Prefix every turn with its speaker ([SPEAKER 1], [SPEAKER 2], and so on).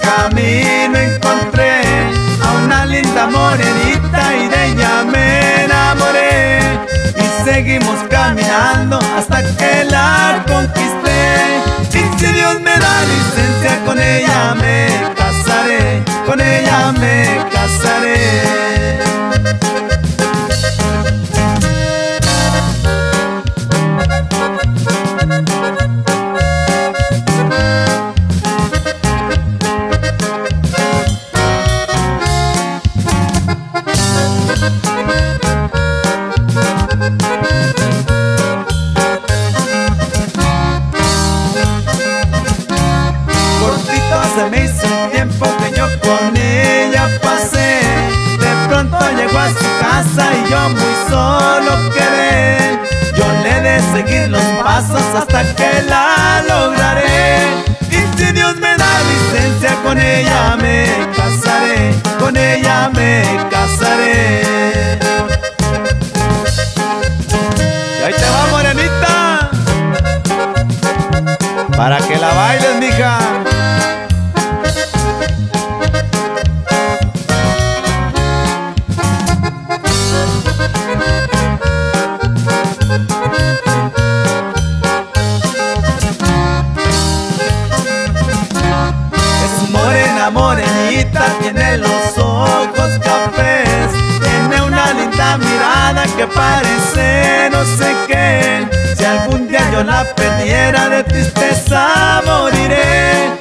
[SPEAKER 1] camino encontré a una linda morenita y de ella me enamoré. Y seguimos caminando hasta que la conquisté. Y si Dios me da licencia, con ella me casaré, con ella me casaré. Y yo muy solo quedé. Yo le de seguir los pasos hasta que la lograré. Y si Dios me da licencia con ella me casaré Con ella me casaré. Y ahí te va morenita. Para que la bailes mija morena, morenita, tiene los ojos cafés. Tiene una linda mirada que parece no sé qué. Si algún día yo la perdiera de tristeza moriré